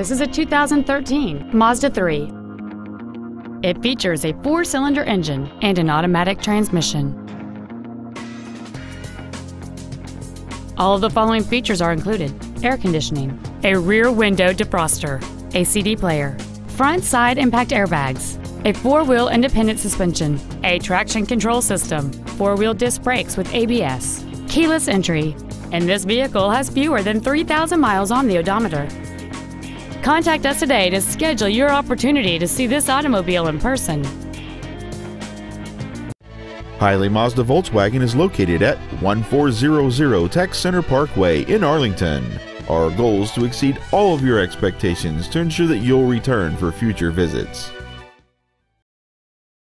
This is a 2013 Mazda 3. It features a four-cylinder engine and an automatic transmission. All of the following features are included. Air conditioning, a rear window defroster, a CD player, front side impact airbags, a four-wheel independent suspension, a traction control system, four-wheel disc brakes with ABS, keyless entry, and this vehicle has fewer than 3,000 miles on the odometer. Contact us today to schedule your opportunity to see this automobile in person. Hiley Mazda Volkswagen is located at 1400 Tech Center Parkway in Arlington. Our goal is to exceed all of your expectations to ensure that you'll return for future visits.